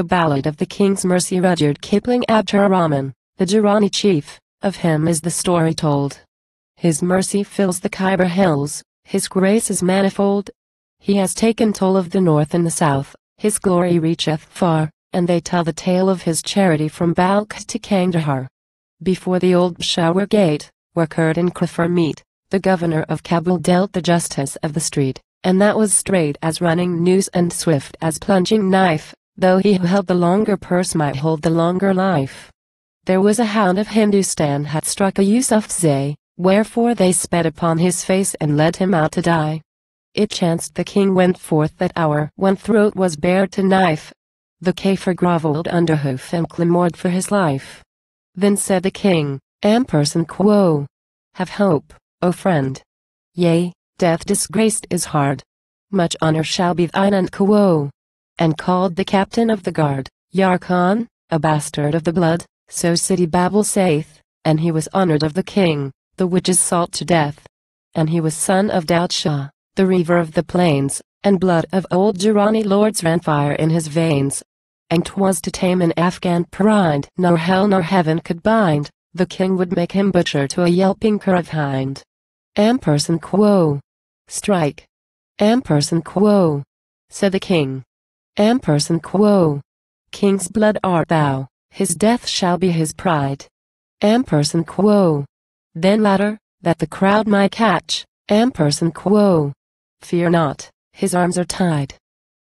The Ballad of the King's Mercy Rudyard Kipling Abdur the Durrani chief, of him is the story told. His mercy fills the Khyber hills, his grace is manifold. He has taken toll of the north and the south, his glory reacheth far, and they tell the tale of his charity from Balkh to Kandahar. Before the old Peshawar gate, where Kurd and Kafir meet, the governor of Kabul dealt the justice of the street, and that was straight as running noose and swift as plunging knife, though he who held the longer purse might hold the longer life. There was a hound of Hindustan had struck a Yusufzai, wherefore they sped upon his face and led him out to die. It chanced the king went forth that hour when throat was bared to knife. The Kafir grovelled under hoof and clamoured for his life. Then said the king, Ampersand quo. Have hope, O friend. Yea, death disgraced is hard. Much honor shall be thine and quo. And called the captain of the guard, Yarkhan, a bastard of the blood, so Sidi Babel saith, and he was honored of the king, the which is salt to death. And he was son of Daud Shah, the reaver of the plains, and blood of old Durrani lords ran fire in his veins. And 'twas to tame an Afghan pride nor hell nor heaven could bind, the king would make him butcher to a yelping cur of hind. Ampersand quo. Strike. Ampersand quo. Said the king. Ampersand quo. King's blood art thou his death shall be his pride. Ampersand quo. Then ladder, that the crowd might catch, Ampersand quo. Fear not, his arms are tied.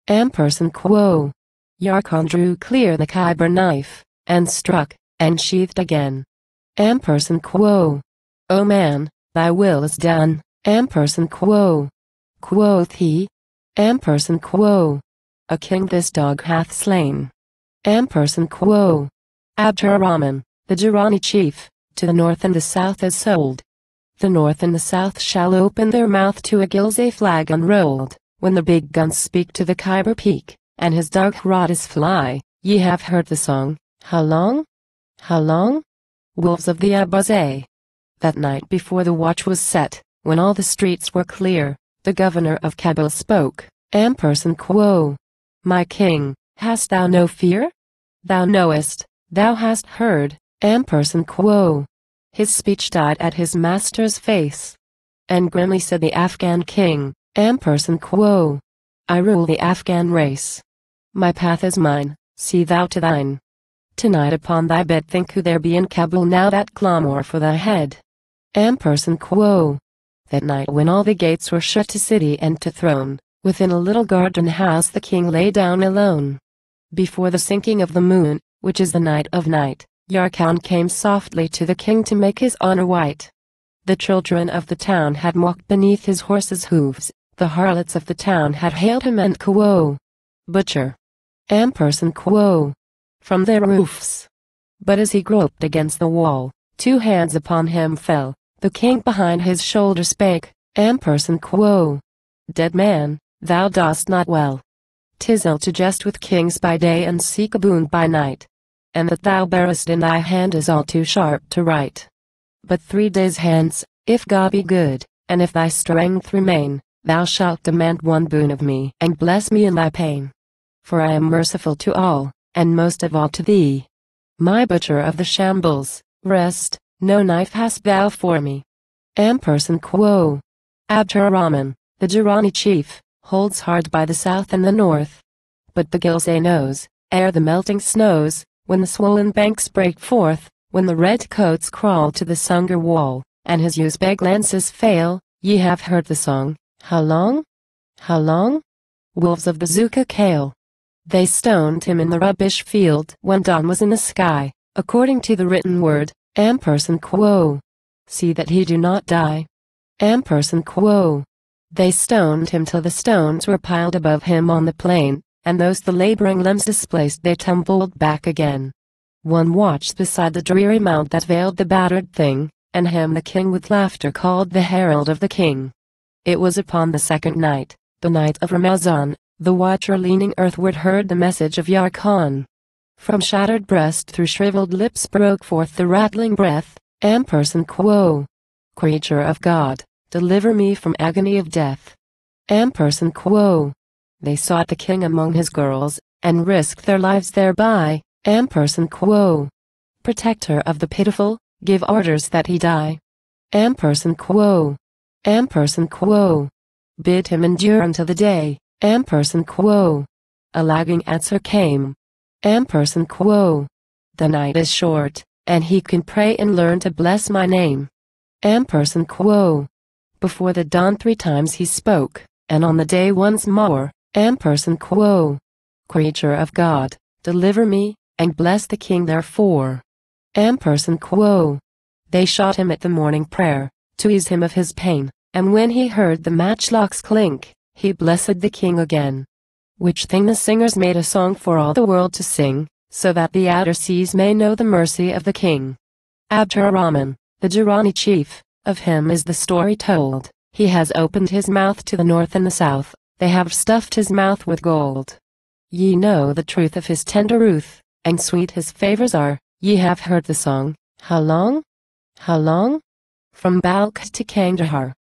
Ampersand quo. Yarkhan drew clear the Khyber knife, and struck, and sheathed again. Ampersand quo. O man, thy will is done, Ampersand quo. Quoth he. Ampersand quo. A king this dog hath slain. Ampersand quo. Abdur the Durrani chief, to the north and the south is sold. The north and the south shall open their mouth to a Ghilzai flag unrolled, when the big guns speak to the Khyber peak, and his dark is fly, ye have heard the song, how long? How long? Wolves of the Abazai. That night before the watch was set, when all the streets were clear, the governor of Kabul spoke, Ampersand quo. My king, hast thou no fear? Thou knowest, Thou hast heard, Ampersand quo. His speech died at his master's face. And grimly said the Afghan king, Ampersand quo. I rule the Afghan race. My path is mine, see thou to thine. Tonight upon thy bed think who there be in Kabul now that clamor for thy head. Ampersand quo. That night when all the gates were shut to city and to throne, within a little garden house the king lay down alone. Before the sinking of the moon, which is the night of night, Yarkhan came softly to the king to make his honor white. The children of the town had walked beneath his horse's hooves, the harlots of the town had hailed him and quo. Butcher. Ampersand quo. From their roofs. But as he groped against the wall, two hands upon him fell, the king behind his shoulder spake, Ampersand quo. Dead man, thou dost not well. 'Tis ill to jest with kings by day and seek a boon by night. And that thou bearest in thy hand is all too sharp to write. But three days hence, if God be good, and if thy strength remain, thou shalt demand one boon of me and bless me in thy pain. For I am merciful to all, and most of all to thee. My butcher of the shambles, rest, no knife hast thou for me. Ampersand quo. Abdur the Durrani chief, holds hard by the south and the north. But the Ghilzai knows, ere the melting snows, when the swollen banks break forth, when the red coats crawl to the Sungar wall, and his Uzbek lances fail, ye have heard the song, How long? How long? Wolves of the Zukka Kheyl. They stoned him in the rubbish field when dawn was in the sky, according to the written word, Ampersand quo. See that he do not die. Ampersand quo. They stoned him till the stones were piled above him on the plain, and those the laboring limbs displaced they tumbled back again. One watched beside the dreary mount that veiled the battered thing, and him the king with laughter called the herald of the king. It was upon the second night, the night of Ramazan, the watcher leaning earthward heard the message of Yarkhan. From shattered breast through shriveled lips broke forth the rattling breath, Ampersand quo. Creature of God, Deliver me from agony of death. Ampersand quo. They sought the king among his girls, and risked their lives thereby, ampersand quo. Protector of the pitiful, give orders that he die. Ampersand quo. Ampersand quo. Bid him endure until the day, ampersand quo. A lagging answer came. Ampersand quo. The night is short, and he can pray and learn to bless my name. Ampersand quo. Before the dawn three times he spoke, and on the day once more, ampersand quo. Creature of God, deliver me, and bless the king therefore. Ampersand quo. They shot him at the morning prayer, to ease him of his pain, and when he heard the matchlocks clink, he blessed the king again. Which thing the singers made a song for all the world to sing, so that the outer seas may know the mercy of the king. Abdurrahman, the Durrani chief, of him is the story told. He has opened his mouth to the north and the south, they have stuffed his mouth with gold. Ye know the truth of his tender ruth, and sweet his favors are, ye have heard the song, how long? How long? From Balkh to Kandahar,